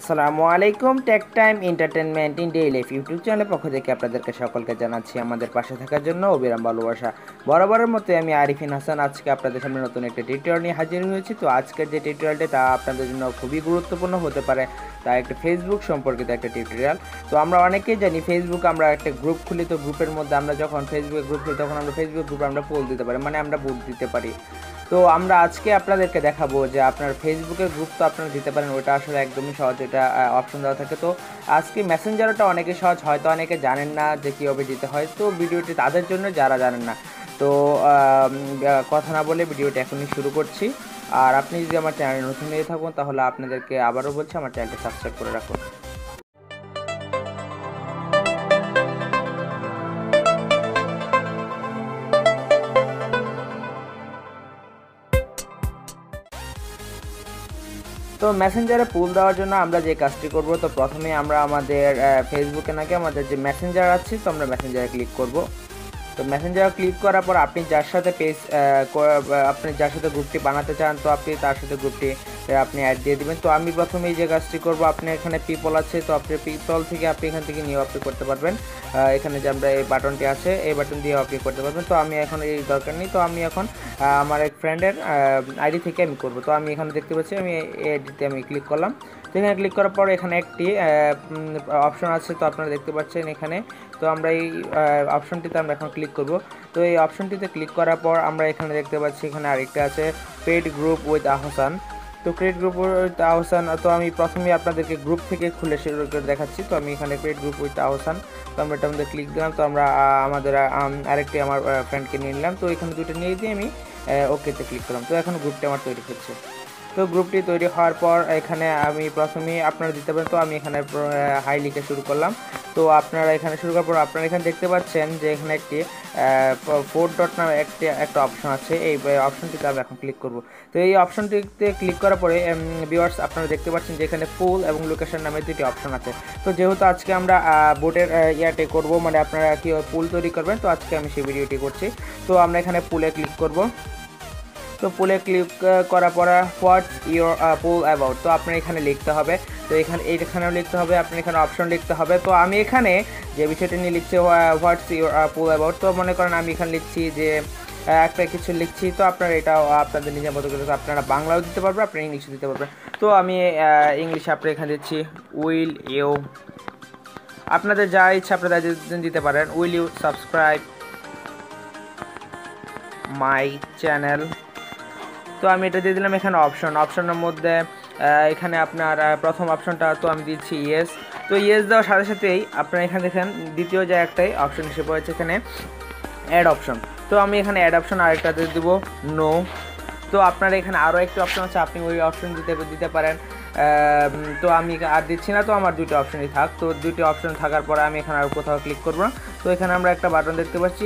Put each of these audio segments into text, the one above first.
আসসালামু আলাইকুম tech time entertainment in daily life YouTube চ্যানেলের পক্ষ থেকে আপনাদেরকে সকলকে জানাচ্ছি আমাদের পাশে থাকার জন্য অবিরাম ভালোবাসা। বরাবরের মতো আমি আরিফিন হাসান, আজকে আপনাদের সামনে নতুন একটা টিউটোরিয়াল নিয়ে হাজির হয়েছি। তো আজকের যে টিউটোরিয়ালটি তা আপনাদের জন্য খুবই গুরুত্বপূর্ণ হতে পারে, তা একটা ফেসবুক সম্পর্কিত একটা টিউটোরিয়াল তো আমরা অনেকেই জানি ফেসবুক আমরা একটা গ্রুপ খুলি, তো গ্রুপের মধ্যে আমরা যখন ফেসবুকে গ্রুপ খুলি, তখন আমরা ফেসবুক গ্রুপে আমরা পোল দিতে পারি মানে আমরা ভোট দিতে পারি। তো আমরা আজকে আপনাদেরকে দেখাবো যে আপনার ফেসবুকের গ্রুপ তো আপনারা দিতে পারেন, ওটা আসলে একদমই সহজ, এটা অপশন দেওয়া থাকে। তো আজকে মেসেঞ্জারটা অনেকে সহজ, হয়তো অনেকে জানেন না যে কীভাবে দিতে হয়। তো ভিডিওটি তাদের জন্য, যারা জানেন না। তো কথা না বলে ভিডিওটি এখনই শুরু করছি। আর আপনি যদি আমার চ্যানেলে নতুন হয়ে থাকুন, তাহলে আপনাদেরকে আবারও বলছি, আমার চ্যানেলটা সাবস্ক্রাইব করে রাখুন। তো মেসেঞ্জারে পুল দেওয়ার জন্য আমরা যে কাজটি করব, তো প্রথমে আমরা আমাদের ফেসবুকে নাকি আমাদের যে মেসেঞ্জার আছে, তো আমরা মেসেঞ্জারে ক্লিক করব। তো মেসেঞ্জারে ক্লিক করার পর আপনি যার সাথে পেজ আপনি যার সাথে গ্রুপটি বানাতে চান, তো আপনি তার সাথে গ্রুপটি আপনি অ্যাড দিয়ে দিবেন। তো আমি প্রথমে এই যে কাজটি করব, আপনি এখানে পিপল আছে, তো আপনি পিপল থেকে আপনি এখান থেকে নিউ আপনি করতে পারবেন। এখানে যে আমরা এই বাটনটি আছে, এই বাটন দিয়ে আপনি করতে পারবেন। তো আমি এখন এই দরকার নেই, তো আমি এখন আমার এক ফ্রেন্ডের আইডি থেকে আমি করব। তো আমি এখানে দেখতে পাচ্ছি, আমি এডিতে আমি ক্লিক করলাম। এখানে ক্লিক করার পর এখানে একটি অপশন আছে, তো আপনারা দেখতে পাচ্ছেন এখানে। তো আমরা এই অপশনটিতে আমরা এখন ক্লিক করব। তো এই অপশনটিতে ক্লিক করার পর আমরা এখানে দেখতে পাচ্ছি এখানে আরেকটা আছে পেড গ্রুপ উইথ আহসান তো ক্রিয়েট গ্রুপ উইথ আহসান তো আমি প্রথমে আপনাদেরকে গ্রুপ থেকে খুলে করে দেখাচ্ছি। তো আমি এখানে ক্রিয়েট গ্রুপ উইথ আহসান তো আমরা এটার মধ্যে ক্লিক দিলাম। তো আমরা আমাদের আরেকটি আমার ফ্রেন্ডকে নিয়ে নিলাম। তো এখানে দুটো নিয়ে দিয়ে আমি ওকেতে ক্লিক করলাম। তো এখন গ্রুপটি আমার তৈরি হচ্ছে। তো গ্রুপটি তৈরি হওয়ার পর এখানে আমি প্রথমেই আপনারা দিতে পারেন, তো আমি এখানে হাই লিখে শুরু করলাম। তো আপনারা এখানে শুরু করার পর আপনারা এখানে দেখতে পাচ্ছেন যে এখানে একটি ফোর ডট নামে একটি, একটা অপশন আছে। এই অপশনটিতে আমি এখন ক্লিক করব। তো এই অপশনটিতে ক্লিক করার পরে ভিউয়ার্স আপনারা দেখতে পাচ্ছেন যে এখানে ফুল এবং লোকেশন নামে দুটি অপশন আছে। তো যেহেতু আজকে আমরা বোটের ইয়াতে করব মানে আপনারা কি পুল তৈরি করবেন, তো আজকে আমি সেই ভিডিওটি করছি। তো আমরা এখানে পুলে ক্লিক করব। তো পুলে ক্লিক করার পর হোয়াটস ইউর পুল অ্যাবাউট তো আপনার এখানে লিখতে হবে। তো এখানে, এইখানেও লিখতে হবে, আপনার এখানে অপশন লিখতে হবে। তো আমি এখানে যে বিষয়টি নিয়ে লিখছি হোয়াটস ইউর পুল অ্যাবাউট তো মনে করেন আমি এখানে লিখছি যে একটা কিছু লিখছি, তো আপনারা এটাও আপনাদের নিজের মতো করে আপনারা বাংলাও দিতে পারবেন, আপনারা ইংলিশও দিতে পারবেন। তো আমি ইংলিশে আপনার এখানে দিচ্ছি উইল ইউ আপনাদের যা ইচ্ছা আপনারা দিতে পারেন will you subscribe my channel তো আমি এটা দিয়ে দিলাম এখানে অপশন অপশনের মধ্যে এখানে আপনার প্রথম অপশনটা তো আমি দিচ্ছি ইয়েস তো ইয়েস দেওয়ার সাথে সাথেই আপনারা এখানে দেখেন দ্বিতীয় যে একটাই অপশন হিসেবে হয়েছে এখানে অ্যাড অপশন তো আমি এখানে অ্যাড অপশন দিয়ে দেবো নো তো আপনার এখানে আরও একটি অপশন আছে, আপনি ওই অপশন দিতে দিতে পারেন। তো আমি আর দিচ্ছি না তো আমার দুটো অপশনই থাক। তো দুটি অপশন থাকার পরে আমি এখানে আর কোথাও ক্লিক করব না। তো এখানে আমরা একটা বাটন দেখতে পাচ্ছি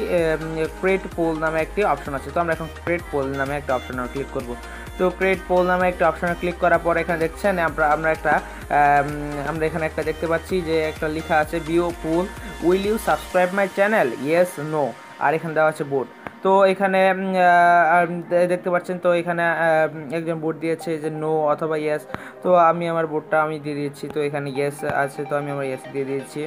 ক্রিয়েট পোল নামে একটি অপশন আছে। তো আমরা এখন ক্রিয়েট পোল নামে একটা অপশনে ক্লিক করব। তো ক্রিয়েট পোল নামে একটা অপশনে ক্লিক করার পর এখানে দেখছেন আমরা আমরা একটা আম, আমরা এখানে একটা দেখতে পাচ্ছি যে একটা লেখা আছে বিও পুল will you subscribe my channel yes no আর এখানে দেওয়া আছে বোর্ড তো এখানে দেখতে পাচ্ছেন তো এখানে একজন বোর্ড দিয়েছে যে নো অথবা ইয়েস তো আমি আমার বোর্ডটা আমি দিয়ে দিয়েছি তো এখানে ইয়েস আছে, তো আমি আমার ইয়েস দিয়ে দিয়েছি।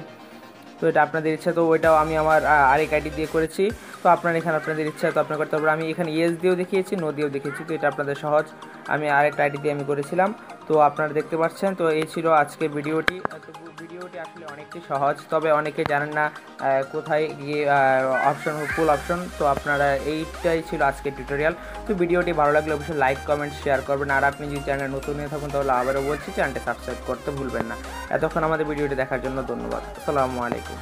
তো এটা আপনাদের ইচ্ছা, তো ওইটাও আমি আমার আরেক আইডি দিয়ে করেছি। তো আপনার এখানে আপনাদের ইচ্ছা, তো আপনার করতে পারবেন আমি এখানে ইয়েস দিয়েও দেখিয়েছি নো দিয়েও দেখিয়েছি, তো এটা আপনাদের সহজ। আমি আরেকটা আইডি দিয়ে আমি করেছিলাম। তো আপনারা দেখতে পাচ্ছেন, তো এই ছিল আজকে ভিডিওটি। ভিডিওটি আসলে অনেকটাই সহজ, তবে অনেকে জানেন না কোথায় গিয়ে অপশন ফুল অপশন তো আপনারা এইটাই ছিল আজকে টিউটোরিয়াল তো ভিডিওটি ভালো লাগলে অবশ্যই লাইক কমেন্ট শেয়ার করবেন। আর আপনি যদি চ্যানেল নতুন হয়ে থাকুন, তাহলে আবারও বলছি চ্যানেলটি সাবস্ক্রাইব করতে ভুলবেন না। এতক্ষণ আমাদের ভিডিওটি দেখার জন্য ধন্যবাদ। আসসালামু আলাইকুম।